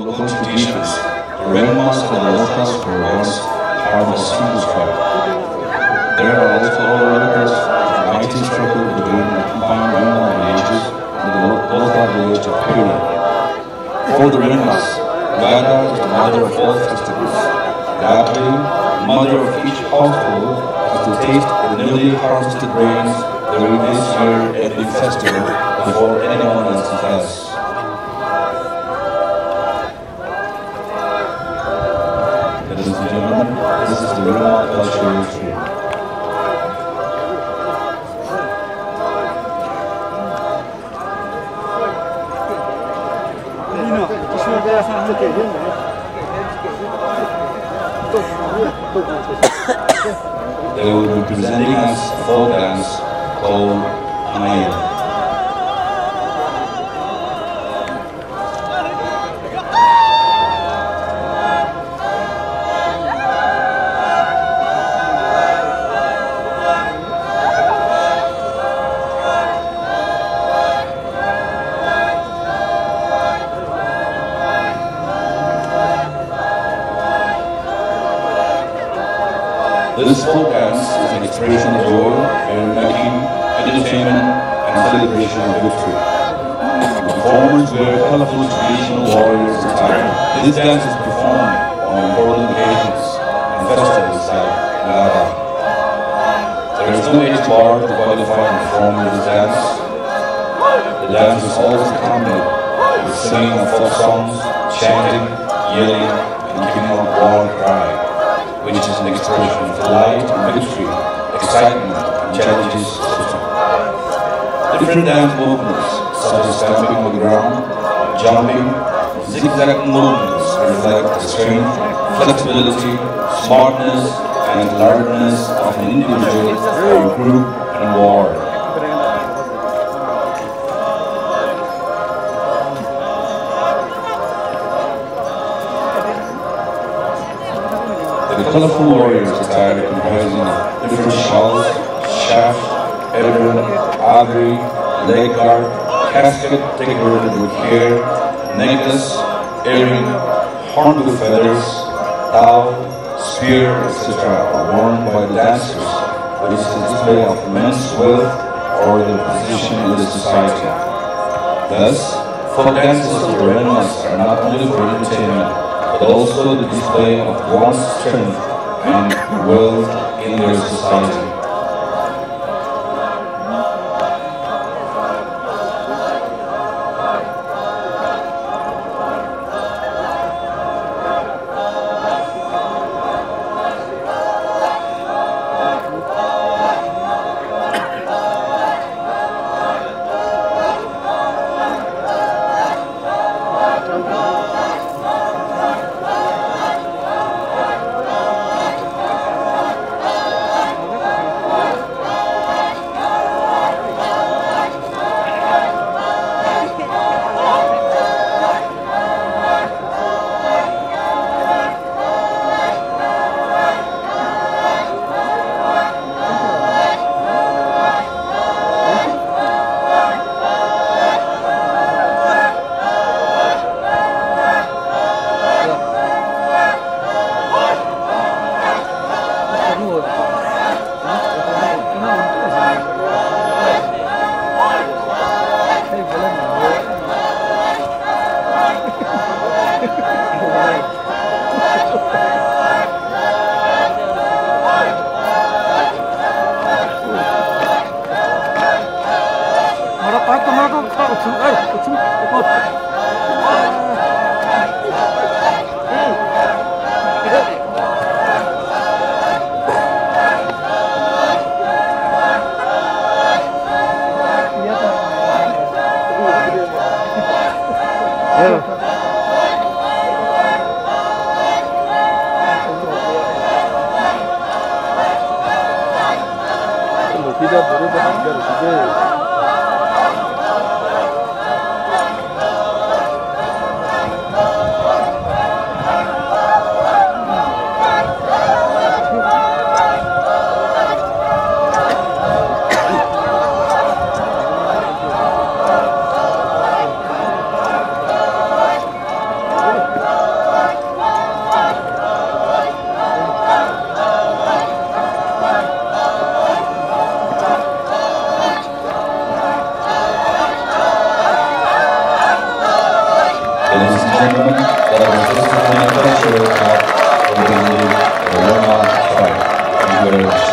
local traditions, the Rengmas and the Lothas were once part of a single tribe. There are also records of the mighty struggle between the combined Rengma villages and the Lotha village of Pura. For the Rengmas, Ngada is the mother of all festivals. Gabri, mother of each household, has to taste the newly harvested grains during this year-ending festival before anyone else does. They will be presenting us folk dance called Amaya. Dance is an expression of joy, merrymaking, entertainment, and celebration of victory. The performers wear colorful traditional warriors attire. This dance is performed on important occasions and festivals like Nara. There is no age bar to qualify and perform this dance. The dance is always accompanied with singing of folk songs, chanting, yelling, and giving out war cry which is an expression of delight and victory, excitement and challenges. Different dance movements, such as stamping on the ground, jumping, zigzag movements reflect the strength, flexibility, smartness, and alertness of an individual, a group, and war. Colorful warriors attire comprising different shawls, shaft, apron, agri, leg guard, casket decorated with hair, necklace, earring, horn with feathers, towel, spear, etc. are worn by the dancers, which is a display of men's wealth or their position in the society. Thus, folk dances of the Renaissance are not only for entertainment, but also the display of one's strength and will in their society. 여자 모르고 하는 거를 gentlemen that are an manufacture of the Roma strike. Thank you very much.